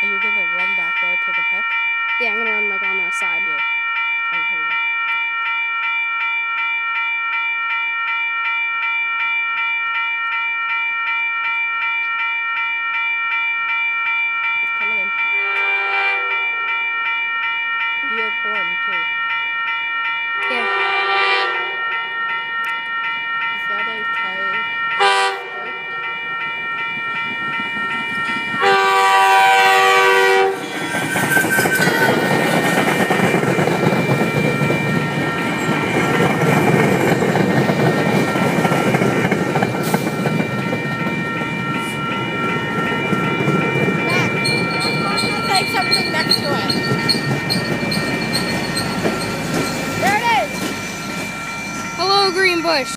Are you gonna run back there, take a peck? Yeah, I'm gonna run like on the side. Yeah. It's coming in. Weird horn too. Greenbush.